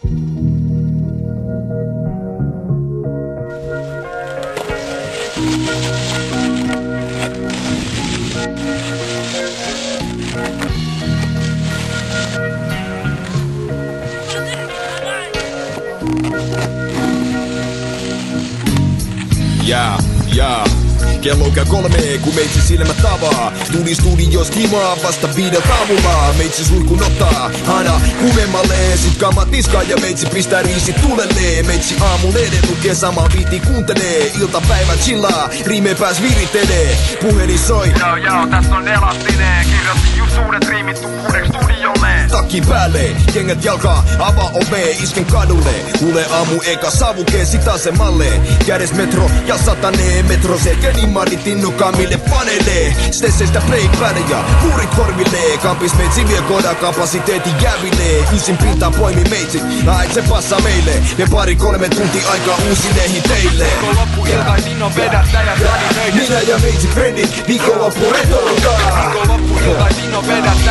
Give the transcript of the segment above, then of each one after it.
Yeah, yeah. Kello käy kolme, kun meitsi silmät tavaa Tuli studios kimaa vasta viideltä aamulla Meitsi suihkun ottaa aina kuumemmalle Sit kamat niskaa ja meitsi pistää riisit tulelle Meitsi aamu lehden lukee sama viiti kuuntelee. Iltapäivä chillaa, riime pääs viritelee. Puhelin soi. Joo joo, tässä on elastinen. Kirjoitin just uudet riimit uudeksi studiolle takki päälle. Jengät jalkaa, avaa ove, isken kadulle. Kuule aamu eka savukee sitä se malle Kädes metro ja satanee metro selkä nimmarit innokkaamille panelee Stesseistä play päälle ja kuurit korville. Kampis meitsi vie koda kapasiteetti jäville Ysin pinta poimi meitsi, ait se passa meille. Me pari kolme tunti aikaa uusille hiteille Kun loppuiltaisin on vedättäjät radinöiden Minä ja meitsi frendit, viikonloppu retoudutaan Kun loppuiltaisin on vedättäjät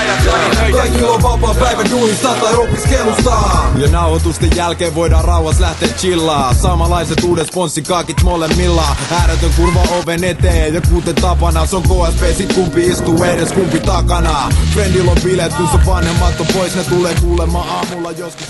Kaikilla on vapaa päivä duunista tai opiskelusta Ja nauhoitusten jälkeen voidaan rauhas lähteä chillaa. Samanlaiset uudet sponssikaakit molemmilla. Ääretön kurva oven eteen. Ja kuten tapana Se on KSP sit kumpi istuu edes kumpi takana. Friendillä on bileet kun se vanhemmat on pois. Ne tulee kuulemaan aamulla joskus